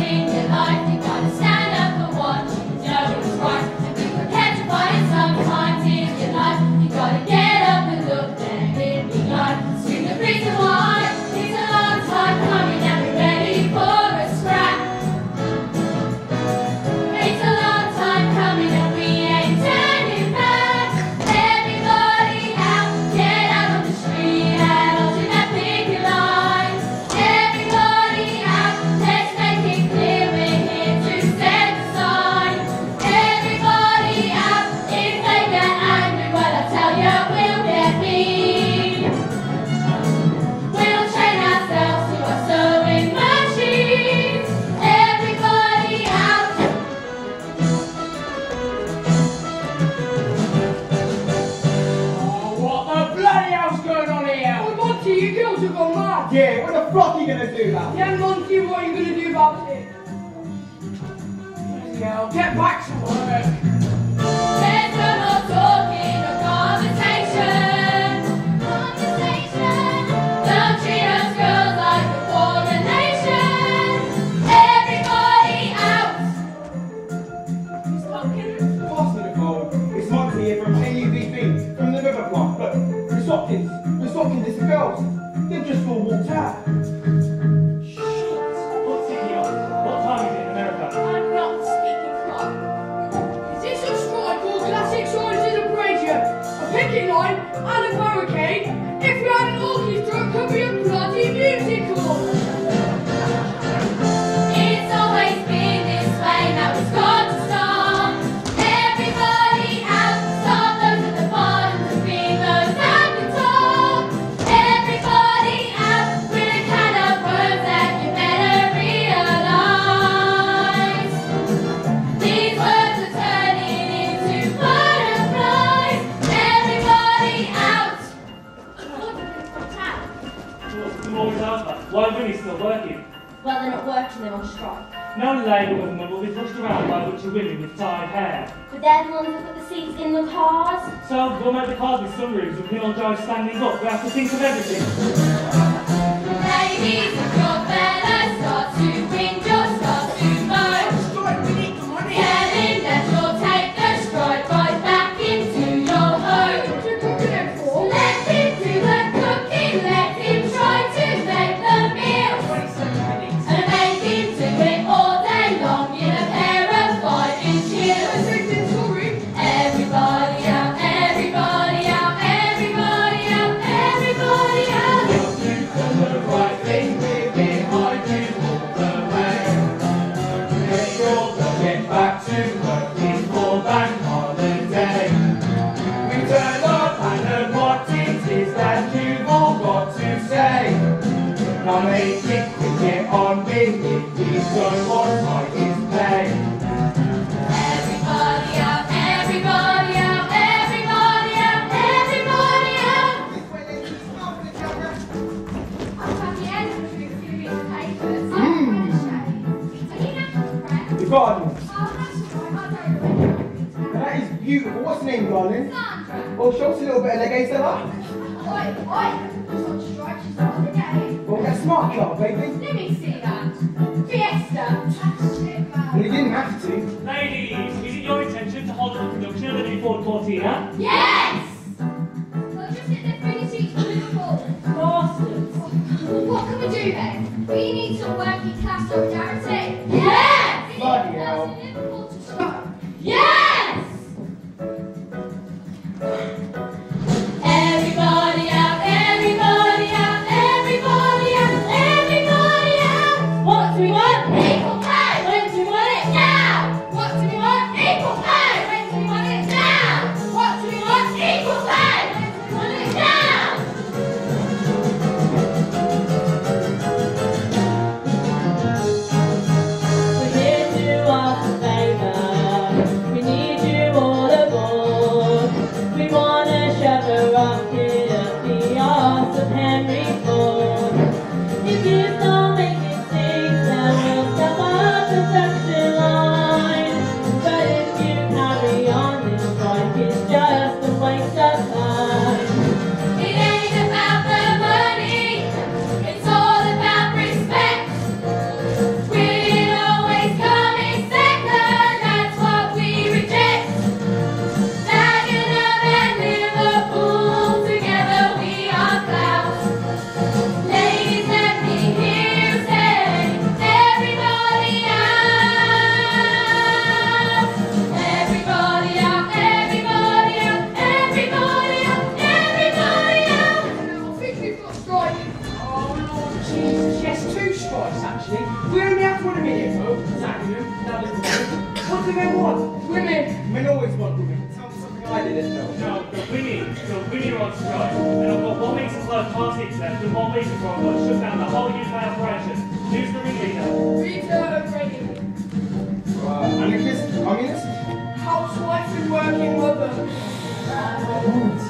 sing to life. Yeah, what the fuck are you gonna do about it? Yeah, Monty, what are you gonna do about it? Get back to work. They've just all walked out. Shit! What's in? What time is it in America? I'm not speaking club. Is this a strike or classic signs in a brazier? A picket line and a barricade? If we had an organ still working. Well, they're not working, they're on strike. No the Labour government will be pushed around by a bunch of women with tied hair. But they're the ones who put the seats in the cars. So we'll make the cars with sunroofs with Neil Jones standing up. We have to think of everything. Ladies, gardens. That is beautiful. What's your name, darling? Sandra. Well, show us a little bit of legay, Stella. Well, that's smart car, baby. Let me see that. Fiesta. Well, you didn't have to. Ladies, is it your intention to hold the production of the new Ford Cortina? Yes! Bastards! What can we do then? We need some working class solidarity. Yeah! Bloody hell. of context left in one week ago shut down the whole UK operation. Who's the ringleader? Rita O'Grady. Uh, anarchist? Communist? Housewife and working mother. Uh,